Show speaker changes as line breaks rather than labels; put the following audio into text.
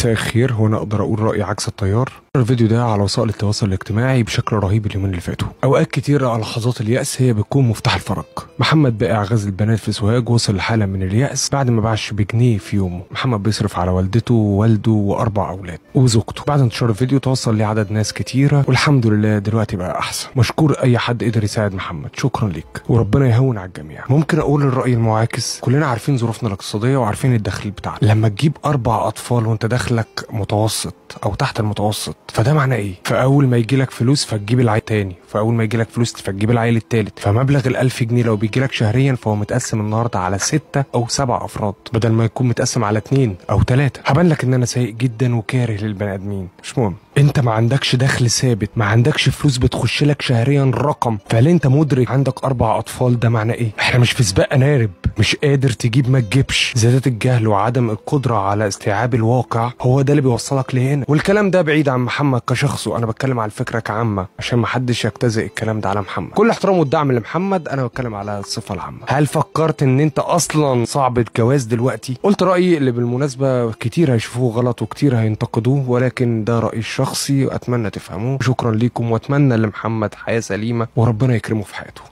مساء الخير هو أنا أقدر أقول رأيي عكس التيار. الفيديو ده على وسائل التواصل الاجتماعي بشكل رهيب اليومين اللي فاتوا. أوقات كتير لحظات اليأس هي بتكون مفتاح الفرج. محمد بائع غزل البنات في سوهاج وصل لحالة من اليأس بعد ما باعش بجنيه في يومه. محمد بيصرف على والدته ووالده وأربع أولاد وزوجته. بعد انتشار الفيديو توصل لعدد ناس كتيرة. والحمد لله دلوقتي بقى أحسن. مشكور أي حد قدر يساعد محمد. شكرا ليك. وربنا يهون على الجميع. ممكن أقول الرأي المعاكس؟ كلنا عارفين ظروفنا الاقتصادية وعارفين الدخل بتاعنا. لما تجيب أربع أطفال وأنت دخلك متوسط. أو تحت المتوسط فده معناه إيه؟ فأول ما يجي لك فلوس فتجيب العيل تاني فأول ما يجي لك فلوس فتجيب العيل التالت فمبلغ ال1000 جنيه لو بيجي لك شهريا فهو متقسم النهارده على ستة أو سبع أفراد بدل ما يكون متقسم على اتنين أو تلاتة. هبان لك إن أنا سيء جدا وكاره للبني آدمين. مش مهم. أنت ما عندكش دخل ثابت ما عندكش فلوس بتخش لك شهريا رقم فهل أنت مدرك عندك أربع أطفال ده معناه إيه؟ إحنا مش في سباق نارب مش قادر تجيب ما تجيبش. زيادة الجهل وعدم القدرة على استيعاب الواقع هو ده اللي بيوصلك لهنا. والكلام ده بعيد عن محمد كشخصه أنا بتكلم على الفكرة كعامة عشان ما حدش يجتزئ الكلام ده على محمد. كل احترام والدعم لمحمد أنا بتكلم على الصفة العامة. هل فكرت إن أنت أصلا صعب الجواز دلوقتي؟ قلت رأيي اللي بالمناسبة كتير هيشوفوه غلط وكتير هينتقدوه ولكن ده رأيي الشخصي واتمنى تفهموه. شكرا ليكم وأتمنى لمحمد حياة سليمة وربنا يكرمه في حياته.